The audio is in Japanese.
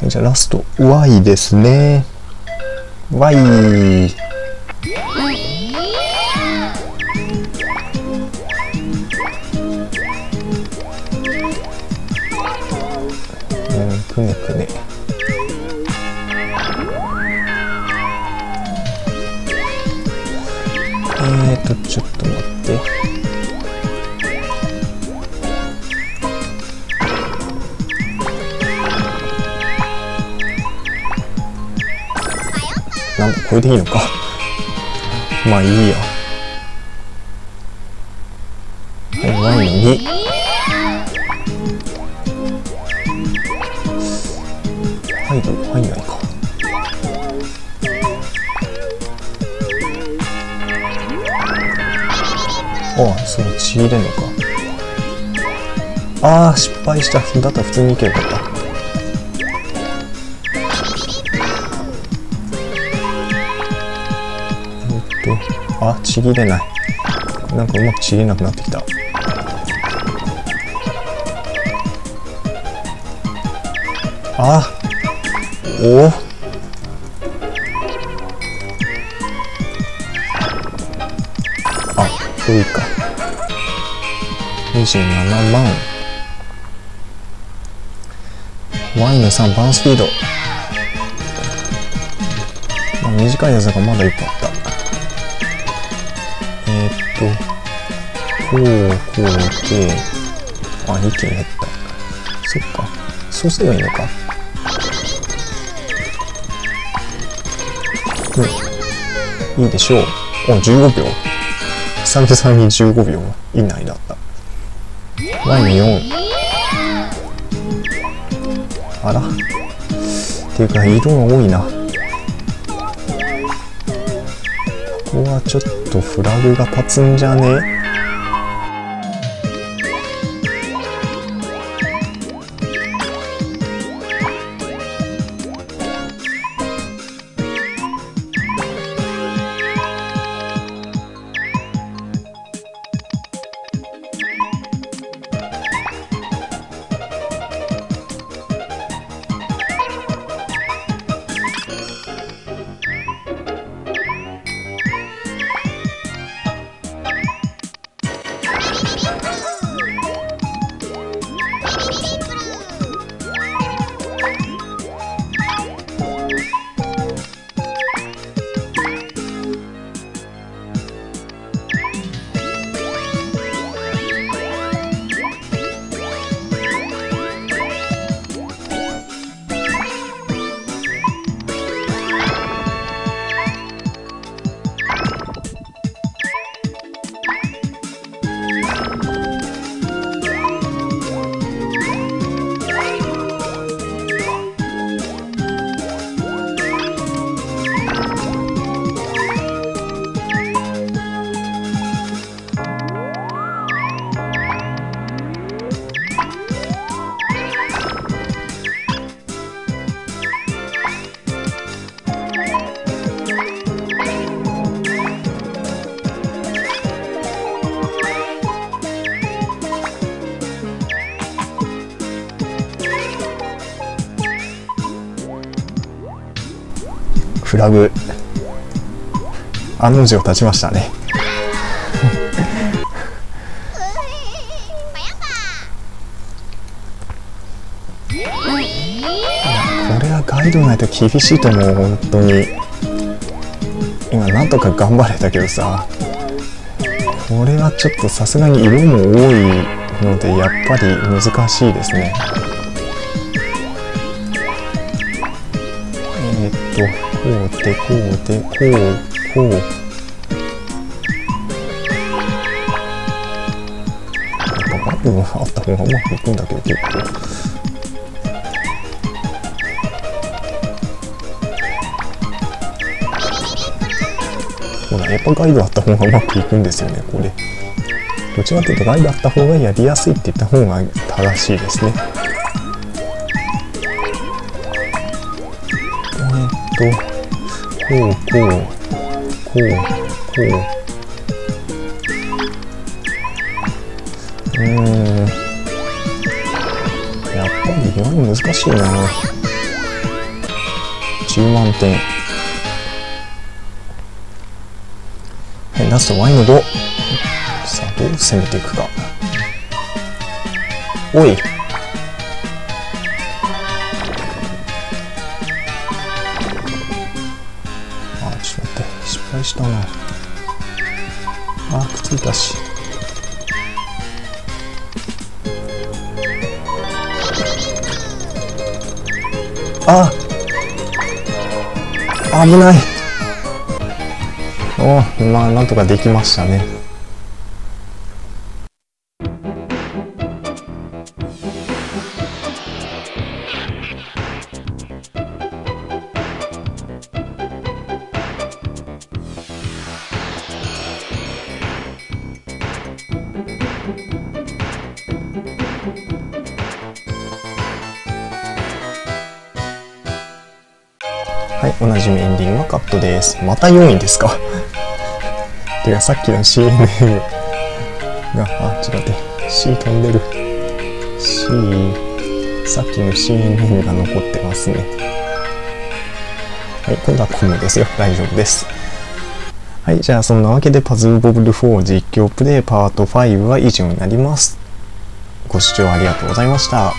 はい、じゃあラスト Y ですね。Y くねくね。これでいいのか。まあいいや。はいワインに。はいど入んないか。ああそうちぎれんのか。ああ失敗した。だったら普通にいけばよかった。あちぎれない。なんかうまくちぎれなくなってきた。あお。おあこれいいか。27万。ワインの3バーンスピード、まあ、短いやつがまだ1個あった。とこうこうであ一気に減った。そっか。そうすればいいのか。うん。いいでしょう。お15秒。久々に15秒以内だった。ワイン4あら。っていうか色が多いな。ここはちょっととフラグが立つんじゃね？フラグ。案の定立ちましたね。これはガイドないと厳しいと思う本当に。今なんとか頑張れたけどさ。これはちょっとさすがに色も多いのでやっぱり難しいですね。とこうでこうでこうこう。やっぱバッグがあった方がうまくいくんだけど。結構ほらやっぱガイドあった方がうまくいくんですよねこれ。どちらかというとガイドあった方がやりやすいって言った方が正しいですね。とこうこうこうこう。うーん。やっぱり意外に難しいな。10万点。はいラストワイルドさあどう攻めていくか。おい。ちょっと待って。失敗したな。あくっついたし。あ危ない。おまあなんとかできましたね。はい、おなじみエンディングはカットです。また4位ですか？てかさっきの CNN が、あ、ちょっと待って、C 飛んでる。C、さっきの CNN が残ってますね。はい、今度はコムですよ。大丈夫です。はい、じゃあそんなわけでパズルボブル4実況プレイパート5は以上になります。ご視聴ありがとうございました。